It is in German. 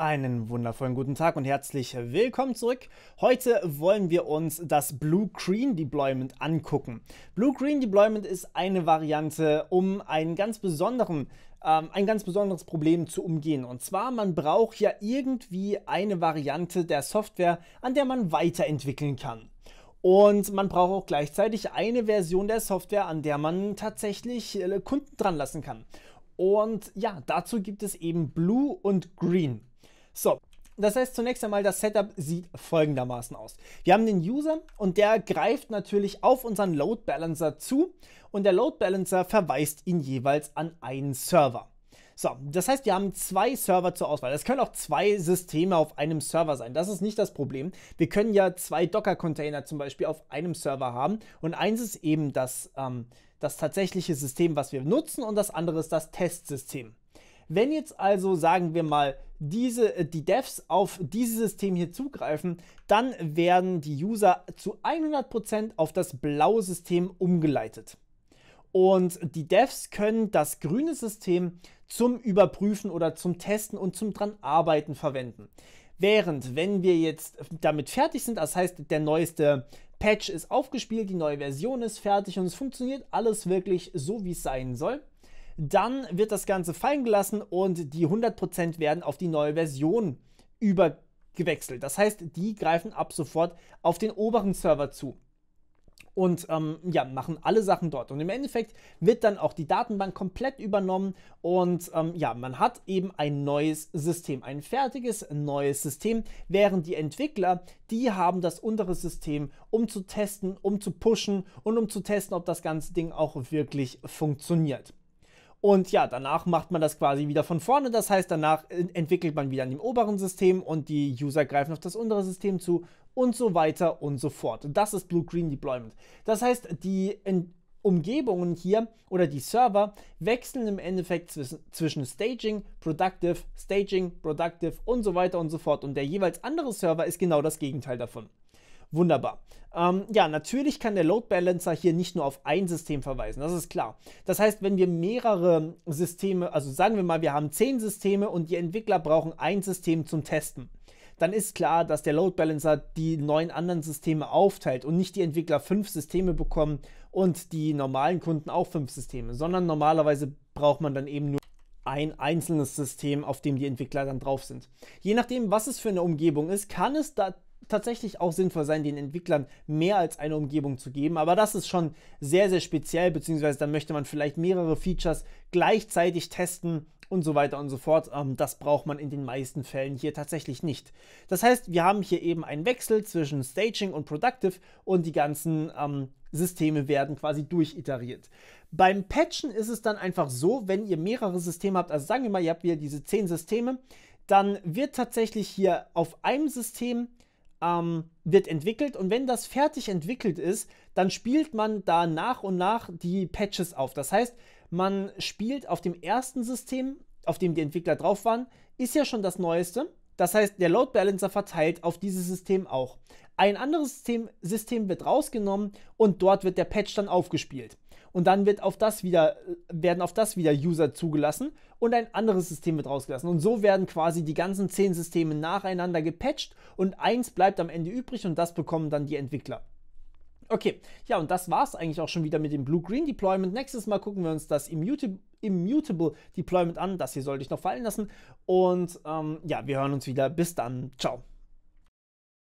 Einen wundervollen guten Tag und herzlich willkommen zurück. Heute wollen wir uns das Blue-Green Deployment angucken. Blue-Green Deployment ist eine Variante, um einen ganz besonderen ähm, ein ganz besonderes Problem zu umgehen. Und zwar, man braucht ja irgendwie eine Variante der Software, an der man weiterentwickeln kann. Und man braucht auch gleichzeitig eine Version der Software, an der man tatsächlich äh, Kunden dran lassen kann. Und ja, dazu gibt es eben Blue und Green. So, das heißt zunächst einmal, das Setup sieht folgendermaßen aus. Wir haben den User und der greift natürlich auf unseren Load Balancer zu und der Load Balancer verweist ihn jeweils an einen Server. So, das heißt, wir haben zwei Server zur Auswahl. Das können auch zwei Systeme auf einem Server sein. Das ist nicht das Problem. Wir können ja zwei Docker-Container zum Beispiel auf einem Server haben und eins ist eben das, ähm, das tatsächliche System, was wir nutzen und das andere ist das Testsystem. Wenn jetzt also, sagen wir mal, diese, äh, die Devs auf dieses System hier zugreifen, dann werden die User zu 100% auf das blaue System umgeleitet. Und die Devs können das grüne System zum Überprüfen oder zum Testen und zum dran arbeiten verwenden. Während, wenn wir jetzt damit fertig sind, das heißt, der neueste Patch ist aufgespielt, die neue Version ist fertig und es funktioniert alles wirklich so, wie es sein soll, dann wird das Ganze fallen gelassen und die 100% werden auf die neue Version übergewechselt. Das heißt, die greifen ab sofort auf den oberen Server zu und ähm, ja, machen alle Sachen dort. Und im Endeffekt wird dann auch die Datenbank komplett übernommen und ähm, ja, man hat eben ein neues System, ein fertiges neues System, während die Entwickler, die haben das untere System, um zu testen, um zu pushen und um zu testen, ob das ganze Ding auch wirklich funktioniert. Und ja, danach macht man das quasi wieder von vorne. Das heißt, danach entwickelt man wieder an dem oberen System und die User greifen auf das untere System zu und so weiter und so fort. Das ist Blue-Green Deployment. Das heißt, die Umgebungen hier oder die Server wechseln im Endeffekt zwischen Staging, Productive, Staging, Productive und so weiter und so fort. Und der jeweils andere Server ist genau das Gegenteil davon. Wunderbar. Ähm, ja, natürlich kann der Load Balancer hier nicht nur auf ein System verweisen, das ist klar. Das heißt, wenn wir mehrere Systeme, also sagen wir mal, wir haben zehn Systeme und die Entwickler brauchen ein System zum Testen, dann ist klar, dass der Load Balancer die neun anderen Systeme aufteilt und nicht die Entwickler fünf Systeme bekommen und die normalen Kunden auch fünf Systeme, sondern normalerweise braucht man dann eben nur ein einzelnes System, auf dem die Entwickler dann drauf sind. Je nachdem, was es für eine Umgebung ist, kann es da tatsächlich auch sinnvoll sein, den Entwicklern mehr als eine Umgebung zu geben. Aber das ist schon sehr, sehr speziell, beziehungsweise dann möchte man vielleicht mehrere Features gleichzeitig testen und so weiter und so fort. Ähm, das braucht man in den meisten Fällen hier tatsächlich nicht. Das heißt, wir haben hier eben einen Wechsel zwischen Staging und Productive und die ganzen ähm, Systeme werden quasi durchiteriert. Beim Patchen ist es dann einfach so, wenn ihr mehrere Systeme habt, also sagen wir mal, ihr habt wieder diese zehn Systeme, dann wird tatsächlich hier auf einem System ähm, wird entwickelt und wenn das fertig entwickelt ist, dann spielt man da nach und nach die Patches auf. Das heißt, man spielt auf dem ersten System, auf dem die Entwickler drauf waren, ist ja schon das neueste. Das heißt, der Load Balancer verteilt auf dieses System auch. Ein anderes System, System wird rausgenommen und dort wird der Patch dann aufgespielt. Und dann wird auf das wieder, werden auf das wieder User zugelassen und ein anderes System wird rausgelassen. Und so werden quasi die ganzen zehn Systeme nacheinander gepatcht und eins bleibt am Ende übrig und das bekommen dann die Entwickler. Okay, ja, und das war es eigentlich auch schon wieder mit dem Blue-Green Deployment. Nächstes Mal gucken wir uns das Immutable, Immutable Deployment an. Das hier sollte ich noch fallen lassen. Und ähm, ja, wir hören uns wieder. Bis dann. Ciao.